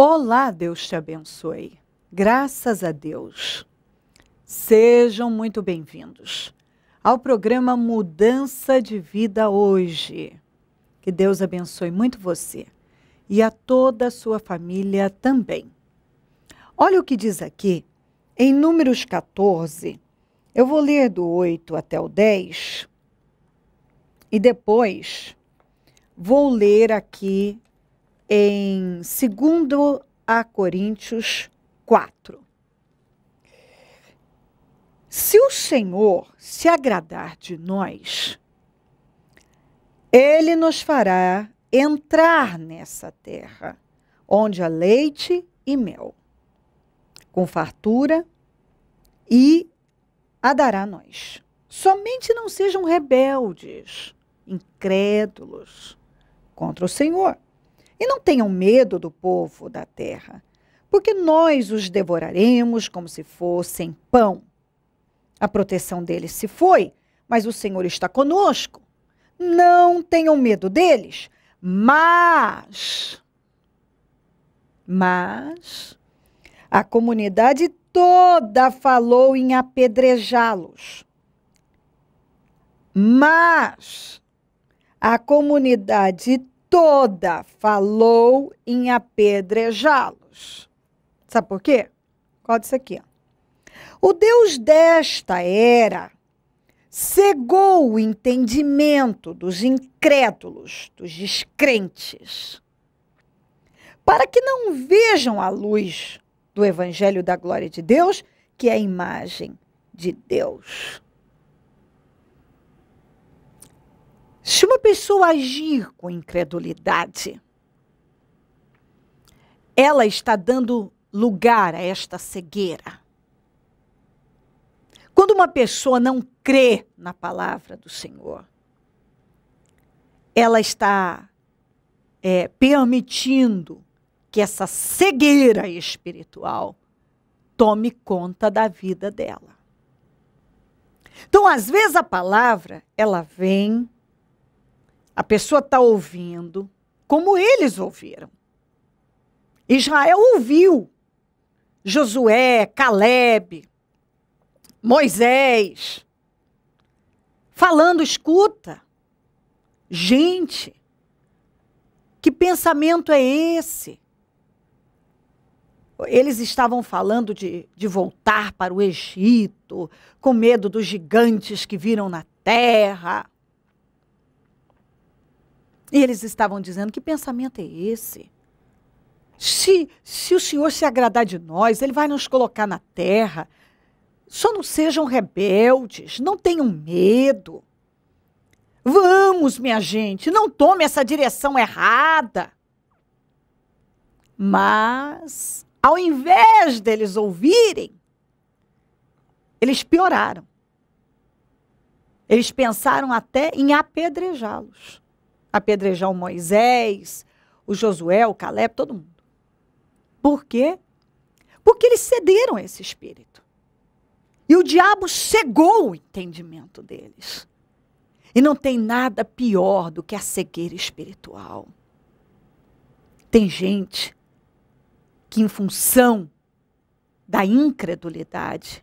Olá, Deus te abençoe. Graças a Deus. Sejam muito bem-vindos ao programa Mudança de Vida Hoje. Que Deus abençoe muito você e a toda a sua família também. Olha o que diz aqui em Números 14. Eu vou ler do 8 até o 10 e depois vou ler aqui em 2 a Coríntios 4. Se o Senhor se agradar de nós, ele nos fará entrar nessa terra, onde há leite e mel, com fartura, e a dará a nós. Somente não sejam rebeldes, incrédulos contra o Senhor e não tenham medo do povo da terra, porque nós os devoraremos como se fossem pão. A proteção deles se foi, mas o Senhor está conosco. Não tenham medo deles, mas. Mas. A comunidade toda falou em apedrejá-los. Mas a comunidade toda falou em apedrejá-los. Sabe por quê? Qual disso aqui? O Deus desta era cegou o entendimento dos incrédulos, dos descrentes, para que não vejam a luz do Evangelho da glória de Deus, que é a imagem de Deus. Se uma pessoa agir com incredulidade, ela está dando lugar a esta cegueira. Quando uma pessoa não crê na palavra do Senhor, ela está é, permitindo que essa cegueira espiritual tome conta da vida dela. Então, às vezes a palavra, ela vem a pessoa está ouvindo como eles ouviram. Israel ouviu. Josué, Caleb, Moisés, falando, escuta. Gente, que pensamento é esse? Eles estavam falando de, de voltar para o Egito, com medo dos gigantes que viram na terra. E eles estavam dizendo: que pensamento é esse? Se, se o Senhor se agradar de nós, Ele vai nos colocar na terra. Só não sejam rebeldes, não tenham medo. Vamos, minha gente, não tome essa direção errada. Mas, ao invés deles ouvirem, eles pioraram. Eles pensaram até em apedrejá-los apedrejar o Moisés, o Josué, o Caleb, todo mundo. Por quê? Porque eles cederam a esse espírito. E o diabo cegou o entendimento deles. E não tem nada pior do que a cegueira espiritual. Tem gente que, em função da incredulidade,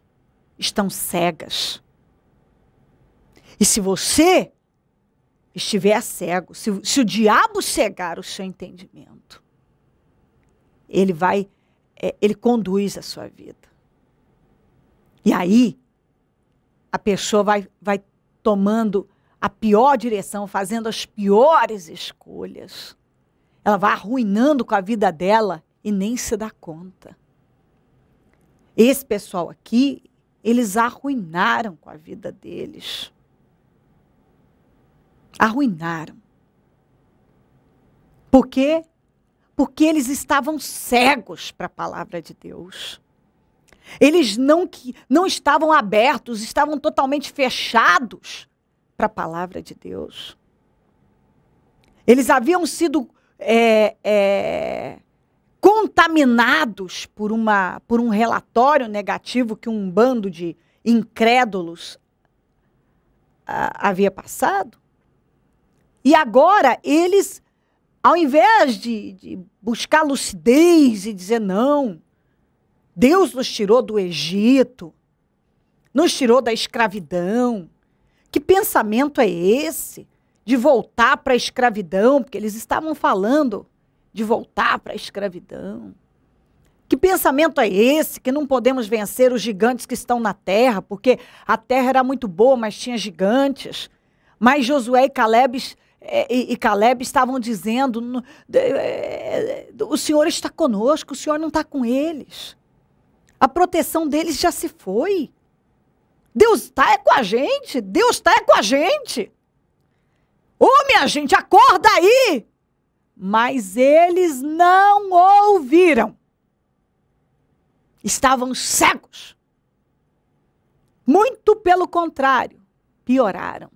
estão cegas. E se você estiver cego, se, se o diabo cegar o seu entendimento, ele vai, é, ele conduz a sua vida. E aí, a pessoa vai, vai tomando a pior direção, fazendo as piores escolhas. Ela vai arruinando com a vida dela e nem se dá conta. Esse pessoal aqui, eles arruinaram com a vida deles arruinaram. Por quê? Porque eles estavam cegos para a palavra de Deus. Eles não, não estavam abertos, estavam totalmente fechados para a palavra de Deus. Eles haviam sido é, é, contaminados por, uma, por um relatório negativo que um bando de incrédulos a, havia passado. E agora eles ao invés de, de buscar lucidez e dizer não, Deus nos tirou do Egito, nos tirou da escravidão. Que pensamento é esse de voltar para a escravidão? Porque eles estavam falando de voltar para a escravidão. Que pensamento é esse que não podemos vencer os gigantes que estão na terra, porque a terra era muito boa, mas tinha gigantes. Mas Josué e Caleb e, e Caleb estavam dizendo: é, o Senhor está conosco, o Senhor não está com eles. A proteção deles já se foi. Deus está é com a gente, Deus está é com a gente. Ô, oh, minha gente, acorda aí! Mas eles não ouviram. Estavam cegos. Muito pelo contrário, pioraram.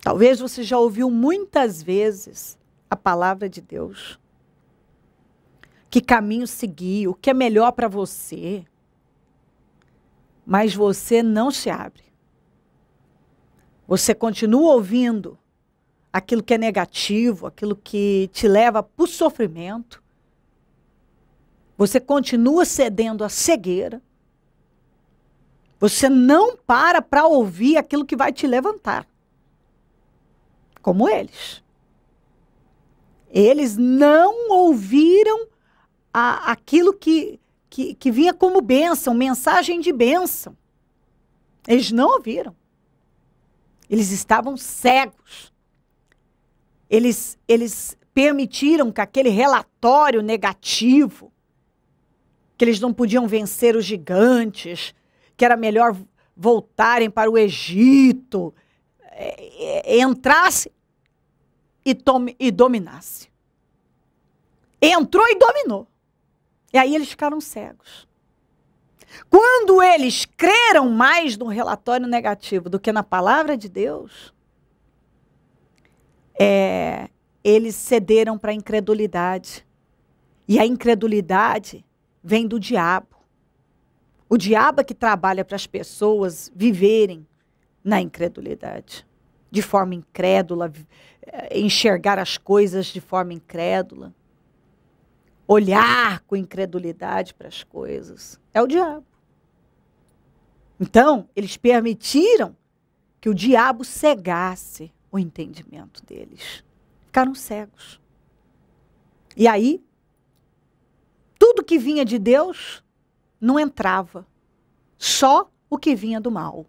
Talvez você já ouviu muitas vezes a palavra de Deus. Que caminho seguir, o que é melhor para você. Mas você não se abre. Você continua ouvindo aquilo que é negativo, aquilo que te leva para o sofrimento. Você continua cedendo à cegueira. Você não para para ouvir aquilo que vai te levantar como eles. Eles não ouviram a, aquilo que, que, que vinha como bênção, mensagem de bênção. Eles não ouviram. Eles estavam cegos. Eles, eles permitiram que aquele relatório negativo, que eles não podiam vencer os gigantes, que era melhor voltarem para o Egito, é, é, entrasse e, tome, e dominasse. Entrou e dominou. E aí eles ficaram cegos. Quando eles creram mais no relatório negativo do que na palavra de Deus, é, eles cederam para a incredulidade. E a incredulidade vem do diabo. O diabo é que trabalha para as pessoas viverem na incredulidade, de forma incrédula, eh, enxergar as coisas de forma incrédula, olhar com incredulidade para as coisas. É o diabo. Então, eles permitiram que o diabo cegasse o entendimento deles. Ficaram cegos. E aí, tudo que vinha de Deus não entrava. Só o que vinha do mal.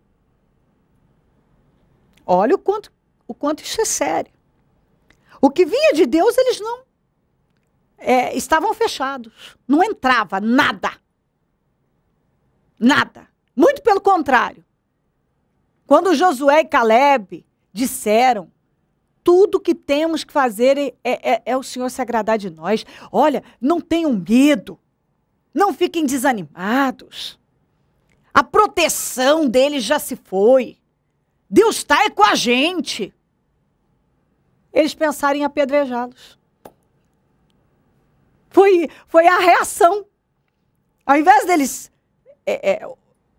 Olha o quanto, o quanto isso é sério. O que vinha de Deus, eles não é, estavam fechados. Não entrava nada. Nada. Muito pelo contrário. Quando Josué e Caleb disseram tudo que temos que fazer é, é, é, o Senhor se agradar de nós. Olha, não tenham medo. Não fiquem desanimados. A proteção deles já se foi. Deus está é com a gente eles pensaram em apedrejá-los. Foi, foi a reação. Ao invés deles é, é,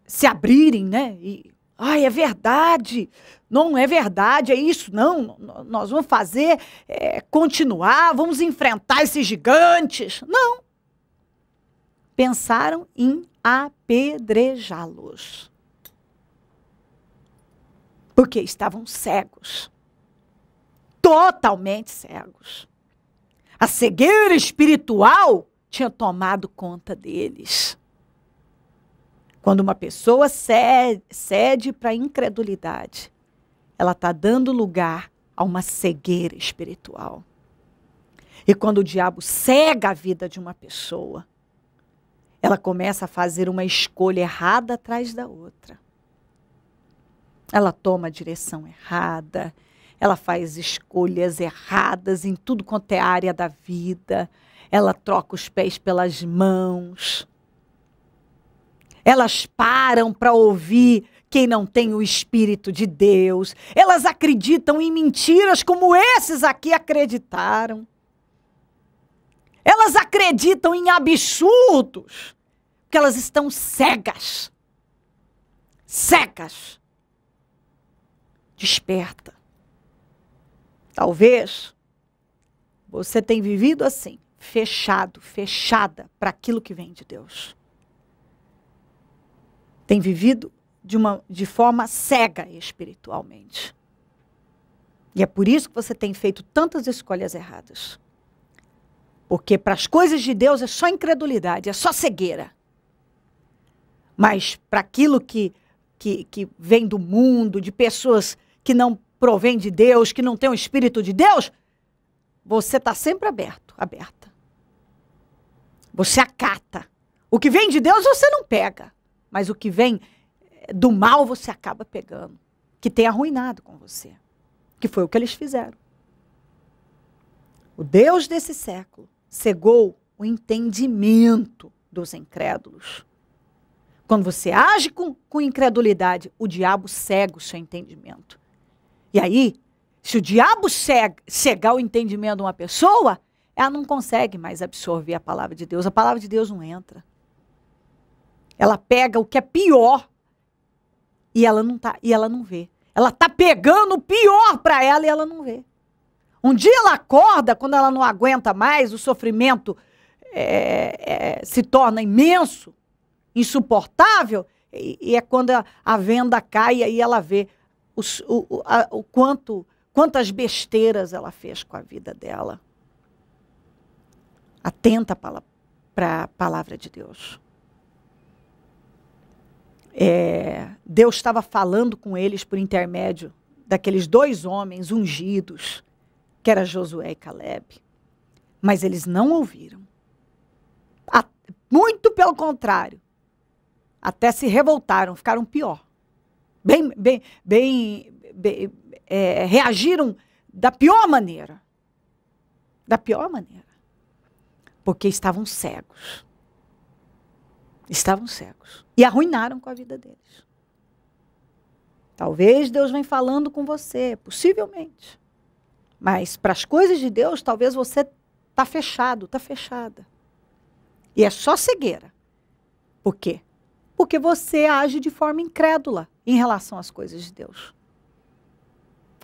se abrirem, né? E, ai, é verdade. Não é verdade, é isso. Não, nós vamos fazer, é, continuar, vamos enfrentar esses gigantes. Não. Pensaram em apedrejá-los. Porque estavam cegos totalmente cegos. A cegueira espiritual tinha tomado conta deles. Quando uma pessoa cede, para a incredulidade, ela está dando lugar a uma cegueira espiritual. E quando o diabo cega a vida de uma pessoa, ela começa a fazer uma escolha errada atrás da outra. Ela toma a direção errada, ela faz escolhas erradas em tudo quanto é área da vida, ela troca os pés pelas mãos. Elas param para ouvir quem não tem o Espírito de Deus. Elas acreditam em mentiras como esses aqui acreditaram. Elas acreditam em absurdos, porque elas estão cegas. Cegas. Desperta. Talvez você tenha vivido assim, fechado, fechada para aquilo que vem de Deus. Tem vivido de, uma, de forma cega espiritualmente. E é por isso que você tem feito tantas escolhas erradas. Porque para as coisas de Deus é só incredulidade, é só cegueira. Mas para aquilo que, que, que vem do mundo, de pessoas que não provém de Deus, que não tem o Espírito de Deus, você está sempre aberto, aberta. Você acata. O que vem de Deus você não pega, mas o que vem eh, do mal você acaba pegando, que tem arruinado com você, que foi o que eles fizeram. O Deus desse século cegou o entendimento dos incrédulos. Quando você age com, com incredulidade, o diabo cega o seu entendimento. E aí, se o diabo cega, cegar o entendimento de uma pessoa, ela não consegue mais absorver a palavra de Deus. A palavra de Deus não entra. Ela pega o que é pior e ela não tá, e ela não vê. Ela tá pegando o pior para ela e ela não vê. Um dia ela acorda quando ela não aguenta mais, o sofrimento é, é, se torna imenso, insuportável, e, e é quando a, a, venda cai e aí ela vê os, o, a, o quanto, quantas besteiras ela fez com a vida dela. Atenta para a palavra de Deus. É, Deus estava falando com eles por intermédio daqueles dois homens ungidos, que era Josué e Caleb. Mas eles não ouviram. Muito pelo contrário. Até se revoltaram, ficaram pior. Bem, bem, bem, bem é, reagiram da pior maneira. Da pior maneira. Porque estavam cegos. Estavam cegos. E arruinaram com a vida deles. Talvez Deus venha falando com você, possivelmente. Mas para as coisas de Deus, talvez você está fechado, está fechada. E é só cegueira. Por quê? Porque você age de forma incrédula em relação às coisas de Deus.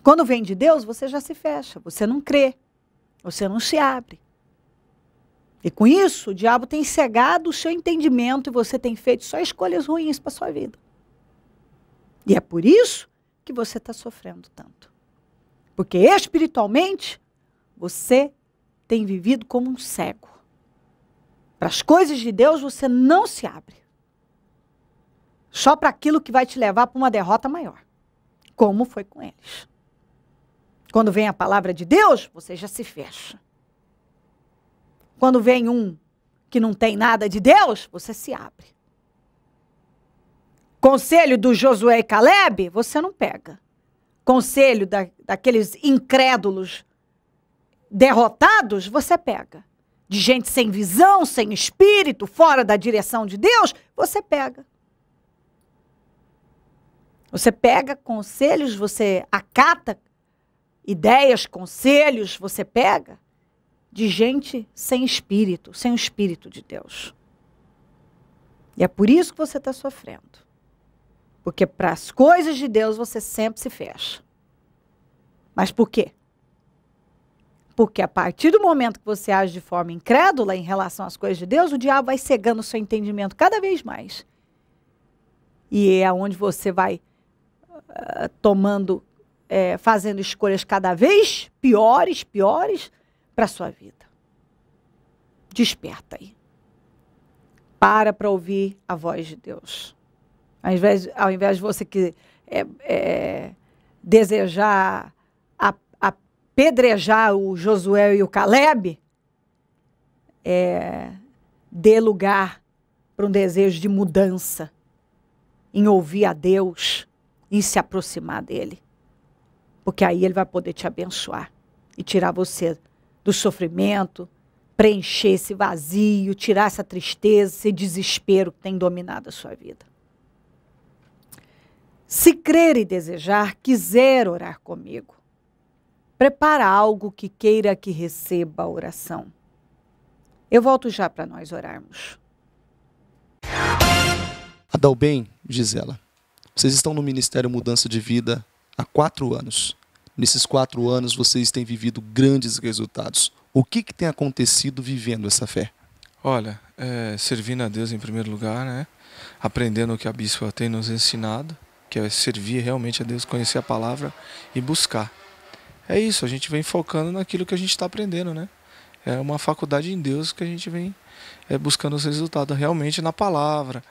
Quando vem de Deus, você já se fecha, você não crê, você não se abre. E com isso, o diabo tem cegado o seu entendimento e você tem feito só escolhas ruins para sua vida. E é por isso que você está sofrendo tanto. Porque espiritualmente, você tem vivido como um cego. Para as coisas de Deus, você não se abre. Só para aquilo que vai te levar para uma derrota maior. Como foi com eles. Quando vem a palavra de Deus, você já se fecha. Quando vem um que não tem nada de Deus, você se abre. Conselho do Josué e Caleb, você não pega. Conselho da, daqueles incrédulos derrotados, você pega. De gente sem visão, sem espírito, fora da direção de Deus, você pega. Você pega conselhos, você acata ideias, conselhos, você pega de gente sem espírito, sem o espírito de Deus. E é por isso que você está sofrendo. Porque para as coisas de Deus você sempre se fecha. Mas por quê? Porque a partir do momento que você age de forma incrédula em relação às coisas de Deus, o diabo vai cegando o seu entendimento cada vez mais. E é onde você vai uh, tomando é, fazendo escolhas cada vez piores, piores para sua vida. Desperta aí. Para para ouvir a voz de Deus. Ao invés, ao invés de você que, é, é, desejar apedrejar o Josué e o Caleb, é, dê lugar para um desejo de mudança, em ouvir a Deus, em se aproximar dele. Porque aí ele vai poder te abençoar e tirar você do sofrimento, preencher esse vazio, tirar essa tristeza, esse desespero que tem dominado a sua vida. Se crer e desejar, quiser orar comigo, prepara algo que queira que receba a oração. Eu volto já para nós orarmos. Adalbem, Gisela, vocês estão no Ministério Mudança de Vida há quatro anos. nesses quatro anos vocês têm vivido grandes resultados. O que, que tem acontecido vivendo essa fé? Olha, é, servindo a Deus em primeiro lugar, né? aprendendo o que a bispa tem nos ensinado, que é servir realmente a Deus, conhecer a palavra e buscar. É isso, a gente vem focando naquilo que a gente está aprendendo, né? É uma faculdade em Deus que a gente vem é, buscando os resultados realmente na palavra,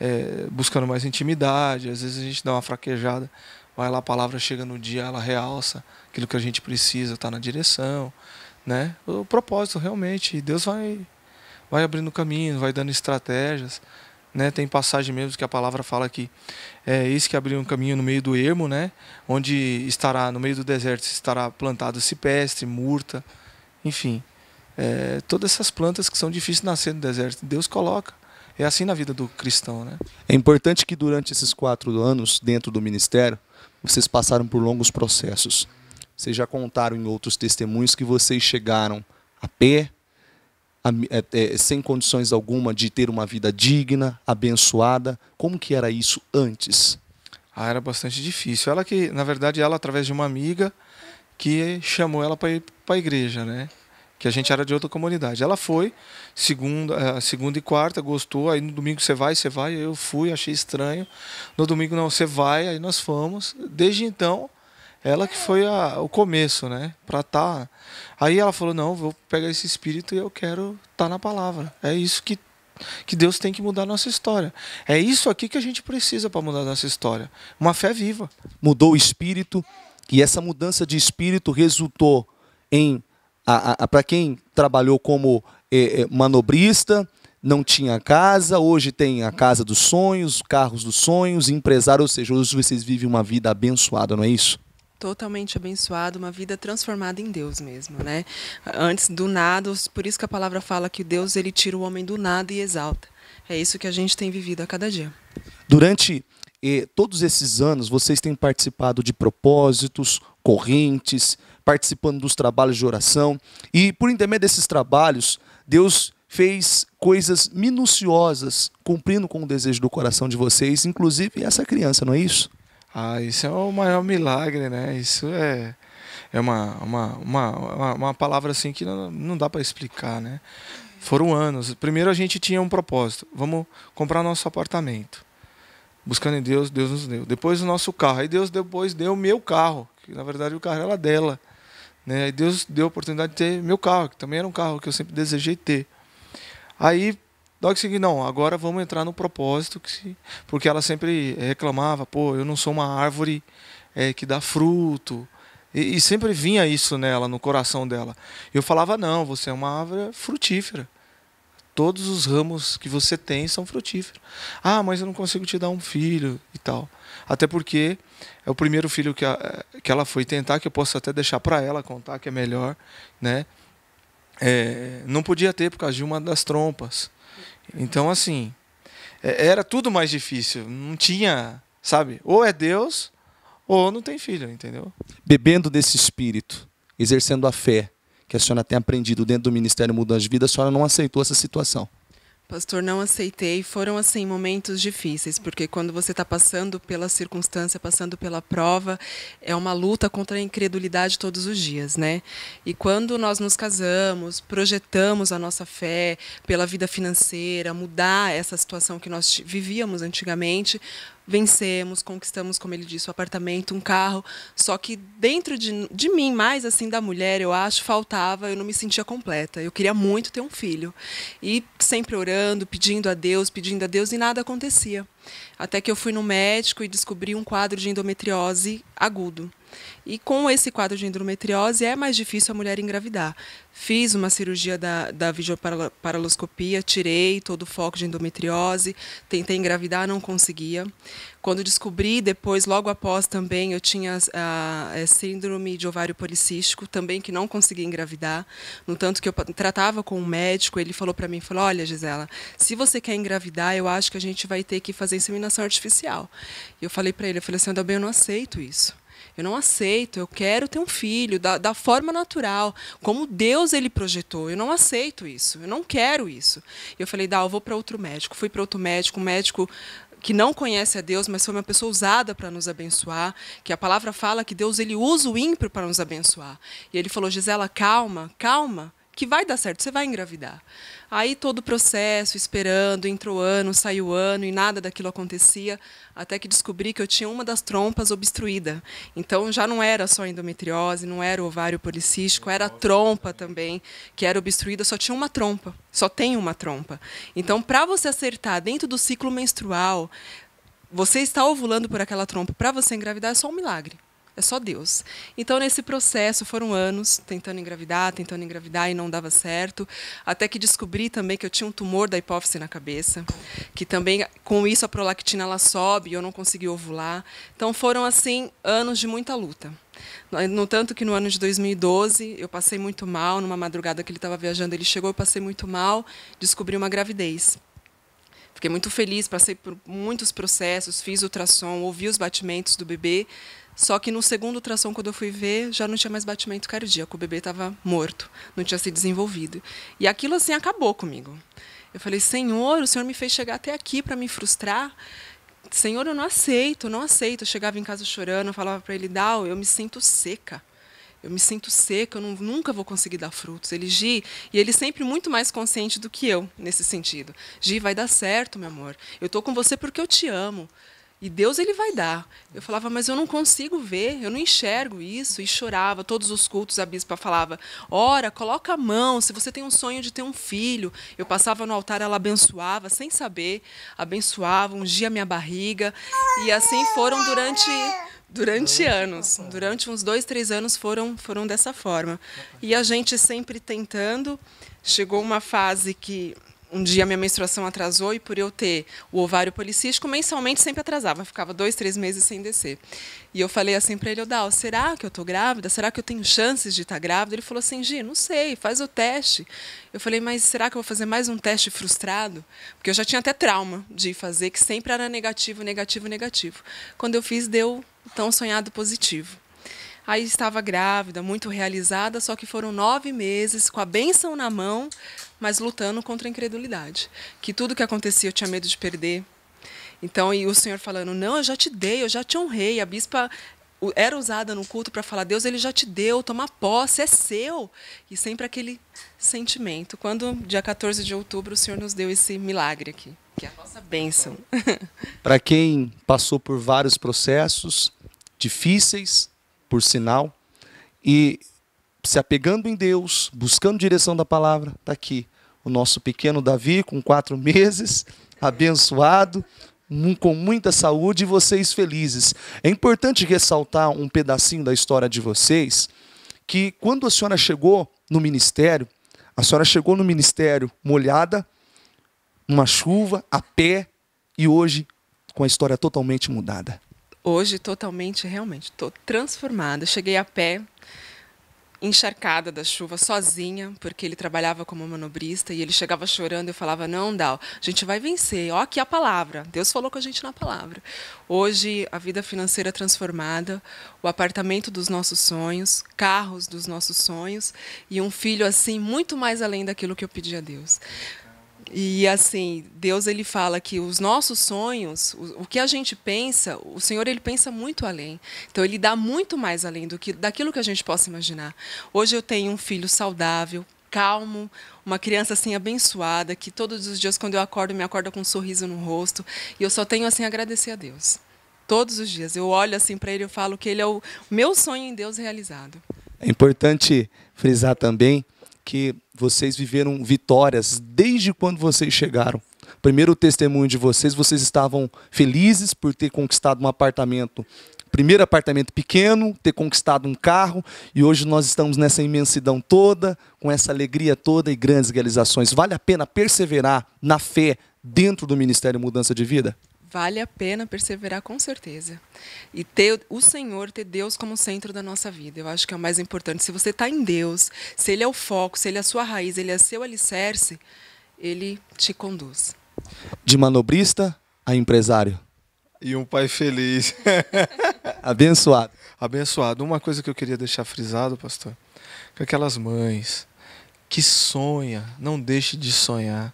é, buscando mais intimidade. Às vezes a gente dá uma fraquejada, vai lá, a palavra chega no dia, ela realça aquilo que a gente precisa, está na direção, né? O propósito realmente, Deus vai, vai abrindo caminho, vai dando estratégias. Né, tem passagem mesmo que a palavra fala que é esse que abriu um caminho no meio do ermo, né, onde estará no meio do deserto estará plantado cipestre, murta, enfim, é, todas essas plantas que são difíceis de nascer no deserto, Deus coloca. É assim na vida do cristão, né? É importante que durante esses quatro anos dentro do ministério vocês passaram por longos processos. Vocês já contaram em outros testemunhos que vocês chegaram a pé, é, é, sem condições alguma de ter uma vida digna, abençoada. Como que era isso antes? Ah, era bastante difícil. Ela que, na verdade, ela através de uma amiga que chamou ela para ir para a igreja, né? Que a gente era de outra comunidade. Ela foi segunda, é, segunda e quarta, gostou. Aí no domingo você vai, você vai. Eu fui, achei estranho. No domingo não, você vai. Aí nós fomos. Desde então ela que foi a, o começo, né? Para tá. Aí ela falou: "Não, vou pegar esse espírito e eu quero estar tá na palavra". É isso que que Deus tem que mudar a nossa história. É isso aqui que a gente precisa para mudar a nossa história. Uma fé viva. Mudou o espírito e essa mudança de espírito resultou em para quem trabalhou como é, manobrista, não tinha casa, hoje tem a casa dos sonhos, carros dos sonhos, empresário, ou seja, hoje vocês vivem uma vida abençoada, não é isso? totalmente abençoado, uma vida transformada em Deus mesmo, né? Antes do nada, por isso que a palavra fala que Deus ele tira o homem do nada e exalta. É isso que a gente tem vivido a cada dia. Durante eh, todos esses anos, vocês têm participado de propósitos, correntes, participando dos trabalhos de oração, e por intermédio desses trabalhos, Deus fez coisas minuciosas, cumprindo com o desejo do coração de vocês, inclusive essa criança, não é isso? Ah, isso é o maior milagre, né? Isso é, é uma, uma, uma, uma palavra assim que não, não dá para explicar, né? Foram anos. Primeiro a gente tinha um propósito: vamos comprar nosso apartamento. Buscando em Deus, Deus nos deu. Depois o nosso carro. Aí Deus depois deu o meu carro, que na verdade o carro era dela. Né? Aí Deus deu a oportunidade de ter meu carro, que também era um carro que eu sempre desejei ter. Aí Logo seguinte, não, agora vamos entrar no propósito, que porque ela sempre reclamava, pô, eu não sou uma árvore é, que dá fruto. E, e, sempre vinha isso nela, no coração dela. Eu falava, não, você é uma árvore frutífera. Todos os ramos que você tem são frutíferos. Ah, mas eu não consigo te dar um filho e tal. Até porque é o primeiro filho que, a, que ela foi tentar, que eu posso até deixar para ela contar, que é melhor, né? É, não podia ter por causa de uma das trompas. Então, assim, é, era tudo mais difícil. Não tinha, sabe? Ou é Deus, ou não tem filho, entendeu? Bebendo desse espírito, exercendo a fé que a senhora tem aprendido dentro do Ministério Mudança de Vida, a senhora não aceitou essa situação. Pastor, não aceitei. Foram assim momentos difíceis, porque quando você está passando pela circunstância, passando pela prova, é uma luta contra a incredulidade todos os dias, né? E quando nós nos casamos, projetamos a nossa fé pela vida financeira, mudar essa situação que nós vivíamos antigamente, vencemos, conquistamos, como ele disse, o um apartamento, um carro. Só que dentro de, de mim, mais assim da mulher, eu acho, faltava, eu não me sentia completa. Eu queria muito ter um filho. E sempre orando, pedindo a Deus, pedindo a Deus, e nada acontecia. Até que eu fui no médico e descobri um quadro de endometriose agudo. E com esse quadro de endometriose é mais difícil a mulher engravidar. Fiz uma cirurgia da, da videoparaloscopia, tirei todo o foco de endometriose, tentei engravidar, não conseguia. Quando descobri, depois, logo após também, eu tinha a, a síndrome de ovário policístico, também que não conseguia engravidar. No tanto que eu tratava com um médico, ele falou para mim, falou, olha, Gisela, se você quer engravidar, eu acho que a gente vai ter que fazer inseminação artificial. E eu falei para ele, eu falei assim, eu não aceito isso. Eu não aceito, eu quero ter um filho da, da forma natural, como Deus ele projetou. Eu não aceito isso, eu não quero isso. E eu falei, dá, eu vou para outro médico. Fui para outro médico, um médico que não conhece a Deus, mas foi uma pessoa usada para nos abençoar, que a palavra fala que Deus ele usa o ímpio para nos abençoar. E ele falou: "Gisela, calma, calma, que vai dar certo, você vai engravidar". Aí todo o processo, esperando, entrou ano, saiu ano e nada daquilo acontecia, até que descobri que eu tinha uma das trompas obstruída. Então já não era só endometriose, não era ovário policístico, era a trompa também, que era obstruída, só tinha uma trompa, só tem uma trompa. Então, para você acertar dentro do ciclo menstrual, você está ovulando por aquela trompa, para você engravidar é só um milagre. É só Deus. Então, nesse processo, foram anos tentando engravidar, tentando engravidar e não dava certo. Até que descobri também que eu tinha um tumor da hipófise na cabeça. Que também, com isso, a prolactina ela sobe e eu não consegui ovular. Então, foram, assim, anos de muita luta. No tanto que no ano de 2012 eu passei muito mal, numa madrugada que ele estava viajando, ele chegou, eu passei muito mal, descobri uma gravidez. Fiquei muito feliz, passei por muitos processos, fiz ultrassom, ouvi os batimentos do bebê, só que no segundo ultrassom, quando eu fui ver, já não tinha mais batimento cardíaco. O bebê estava morto, não tinha se desenvolvido. E aquilo assim acabou comigo. Eu falei, Senhor, o Senhor me fez chegar até aqui para me frustrar. Senhor, eu não aceito, eu não aceito. Eu chegava em casa chorando, falava para ele, Dal, eu me sinto seca. Eu me sinto seca, eu não, nunca vou conseguir dar frutos. Ele, Gi, e ele sempre muito mais consciente do que eu nesse sentido. Gi, vai dar certo, meu amor. Eu estou com você porque eu te amo. E Deus ele vai dar. Eu falava, mas eu não consigo ver, eu não enxergo isso. E chorava. Todos os cultos a bispa falava: ora, coloca a mão. Se você tem um sonho de ter um filho, eu passava no altar, ela abençoava, sem saber, abençoava, ungia minha barriga. E assim foram durante durante anos, durante uns dois, três anos foram foram dessa forma. E a gente sempre tentando. Chegou uma fase que um dia minha menstruação atrasou e por eu ter o ovário policístico, mensalmente sempre atrasava, ficava dois, três meses sem descer. E eu falei assim para ele, Odal, será que eu estou grávida? Será que eu tenho chances de estar tá grávida? Ele falou assim, Gi, não sei, faz o teste. Eu falei, mas será que eu vou fazer mais um teste frustrado? Porque eu já tinha até trauma de fazer, que sempre era negativo, negativo, negativo. Quando eu fiz, deu tão sonhado positivo. Aí estava grávida, muito realizada, só que foram nove meses com a benção na mão, mas lutando contra a incredulidade. Que tudo que acontecia eu tinha medo de perder. Então, e o Senhor falando: Não, eu já te dei, eu já te honrei. A bispa era usada no culto para falar: Deus, ele já te deu, toma posse, é seu. E sempre aquele sentimento. Quando, dia 14 de outubro, o Senhor nos deu esse milagre aqui, que é a nossa bênção. para quem passou por vários processos difíceis, por sinal, e se apegando em Deus, buscando direção da palavra, está aqui o nosso pequeno Davi, com quatro meses, abençoado, com muita saúde e vocês felizes. É importante ressaltar um pedacinho da história de vocês, que quando a senhora chegou no ministério, a senhora chegou no ministério molhada, numa chuva, a pé, e hoje com a história totalmente mudada. Hoje, totalmente, realmente, estou transformada. Cheguei a pé, encharcada da chuva, sozinha, porque ele trabalhava como manobrista e ele chegava chorando. Eu falava: Não, Dal, a gente vai vencer. Ó, aqui a palavra. Deus falou com a gente na palavra. Hoje, a vida financeira transformada, o apartamento dos nossos sonhos, carros dos nossos sonhos e um filho assim, muito mais além daquilo que eu pedi a Deus. E assim, Deus ele fala que os nossos sonhos, o, o, que a gente pensa, o Senhor ele pensa muito além. Então ele dá muito mais além do que daquilo que a gente possa imaginar. Hoje eu tenho um filho saudável, calmo, uma criança assim abençoada, que todos os dias quando eu acordo me acorda com um sorriso no rosto, e eu só tenho assim a agradecer a Deus. Todos os dias eu olho assim para ele e falo que ele é o meu sonho em Deus realizado. É importante frisar também que vocês viveram vitórias desde quando vocês chegaram. Primeiro testemunho de vocês, vocês estavam felizes por ter conquistado um apartamento, primeiro apartamento pequeno, ter conquistado um carro, e hoje nós estamos nessa imensidão toda, com essa alegria toda e grandes realizações. Vale a pena perseverar na fé dentro do Ministério Mudança de Vida? Vale a pena perseverar com certeza. E ter o Senhor, ter Deus como centro da nossa vida. Eu acho que é o mais importante. Se você está em Deus, se Ele é o foco, se Ele é a sua raiz, Ele é seu alicerce, Ele te conduz. De manobrista a empresário. E um pai feliz. Abençoado. Abençoado. Uma coisa que eu queria deixar frisado, pastor, que aquelas mães que sonha, não deixe de sonhar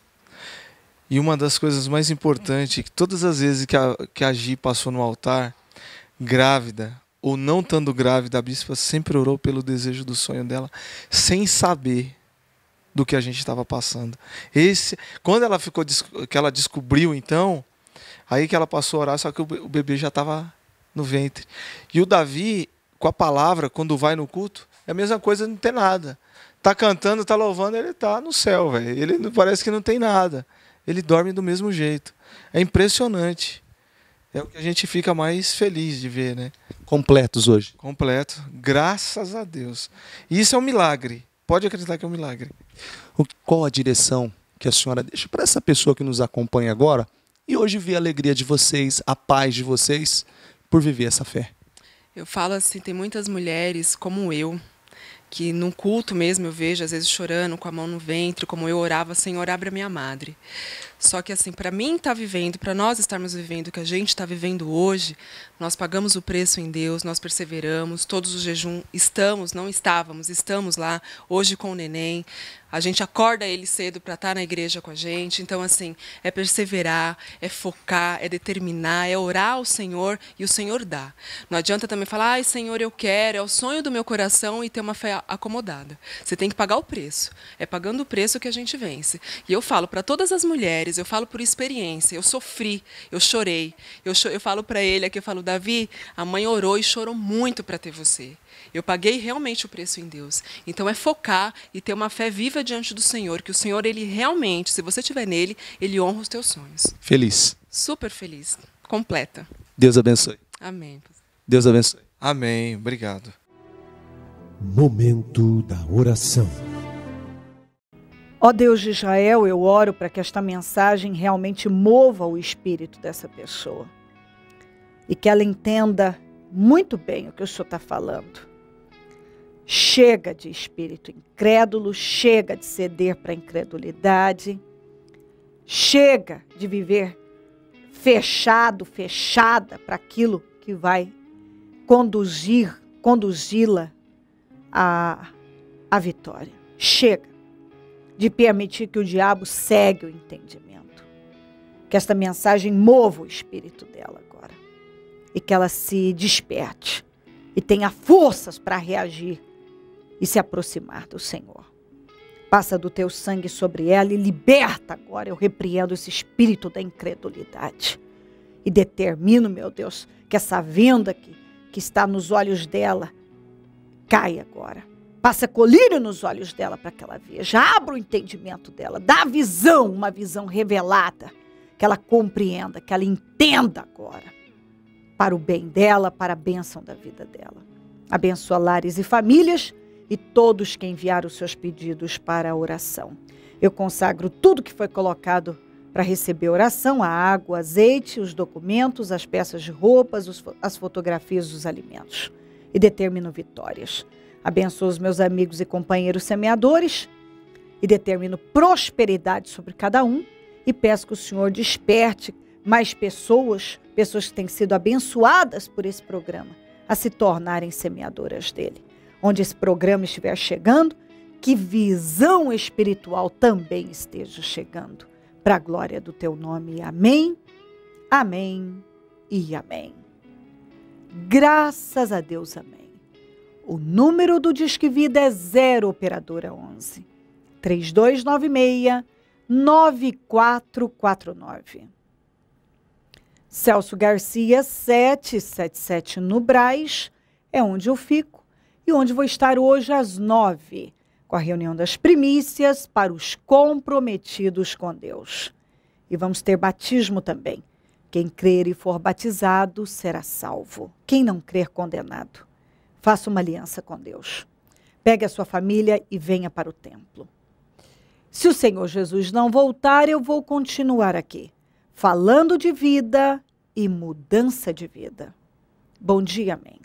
E uma das coisas mais importantes, que todas as vezes que a, que a Gi passou no altar, grávida ou não estando grávida, a bispa sempre orou pelo desejo do sonho dela, sem saber do que a gente estava passando. Esse, quando ela ficou que ela descobriu então, aí que ela passou a orar, só que o bebê já estava no ventre. E o Davi, com a palavra, quando vai no culto, é a mesma coisa, não tem nada. Tá cantando, tá louvando, ele tá no céu, velho. Ele parece que não tem nada. Ele dorme do mesmo jeito. É impressionante. É o que a gente fica mais feliz de ver, né? Completos hoje. Completo. Graças a Deus. E isso é um milagre. Pode acreditar que é um milagre. Qual a direção que a senhora deixa para essa pessoa que nos acompanha agora e hoje vê a alegria de vocês, a paz de vocês por viver essa fé? Eu falo assim, tem muitas mulheres como eu, que num culto mesmo eu vejo às vezes chorando com a mão no ventre, como eu orava, Senhor, abre a minha madre. Só que assim, para mim estar tá vivendo, para nós estarmos vivendo o que a gente está vivendo hoje, nós pagamos o preço em Deus, nós perseveramos, todos os jejum estamos, não estávamos, estamos lá hoje com o neném. A gente acorda ele cedo para estar tá na igreja com a gente. Então, assim, é perseverar, é focar, é determinar, é orar ao Senhor e o Senhor dá. Não adianta também falar, ai, Senhor, eu quero, é o sonho do meu coração e ter uma fé acomodada. Você tem que pagar o preço. É pagando o preço que a gente vence. E eu falo para todas as mulheres, eu falo por experiência, eu sofri, eu chorei. Eu, cho eu falo para ele aqui, eu falo, Davi, a mãe orou e chorou muito para ter você. Eu paguei realmente o preço em Deus. Então é focar e ter uma fé viva diante do Senhor, que o Senhor ele realmente, se você estiver nele, ele honra os teus sonhos. Feliz. Super feliz, completa. Deus abençoe. Amém. Deus abençoe. Amém. Obrigado. Momento da oração. Ó Deus de Israel, eu oro para que esta mensagem realmente mova o espírito dessa pessoa e que ela entenda muito bem o que o Senhor está falando. Chega de espírito incrédulo, chega de ceder para a incredulidade, chega de viver fechado, fechada para aquilo que vai conduzir, conduzi-la à, à vitória. Chega de permitir que o diabo segue o entendimento. Que esta mensagem mova o espírito dela agora. E que ela se desperte e tenha forças para reagir e se aproximar do Senhor. Passa do teu sangue sobre ela e liberta agora. Eu repreendo esse espírito da incredulidade. E determino, meu Deus, que essa venda que, que está nos olhos dela caia agora. Passa colírio nos olhos dela para que ela veja. Abra o entendimento dela. Dá visão, uma visão revelada. Que ela compreenda, que ela entenda agora. Para o bem dela, para a bênção da vida dela. Abençoa lares e famílias e todos que enviaram seus pedidos para a oração. Eu consagro tudo que foi colocado para receber oração, a água, o azeite, os documentos, as peças de roupas, os, as fotografias dos alimentos. E determino vitórias. Abençoo os meus amigos e companheiros semeadores e determino prosperidade sobre cada um. E peço que o Senhor desperte mais pessoas, pessoas que têm sido abençoadas por esse programa, a se tornarem semeadoras dele onde esse programa estiver chegando, que visão espiritual também esteja chegando. Para a glória do teu nome. Amém, amém e amém. Graças a Deus, amém. O número do Disque Vida é 0 Operadora 11 3296 9449. Celso Garcia 777 no Braz é onde eu fico e onde vou estar hoje às nove, com a reunião das primícias para os comprometidos com Deus. E vamos ter batismo também. Quem crer e for batizado será salvo. Quem não crer, condenado. Faça uma aliança com Deus. Pegue a sua família e venha para o templo. Se o Senhor Jesus não voltar, eu vou continuar aqui, falando de vida e mudança de vida. Bom dia, amém.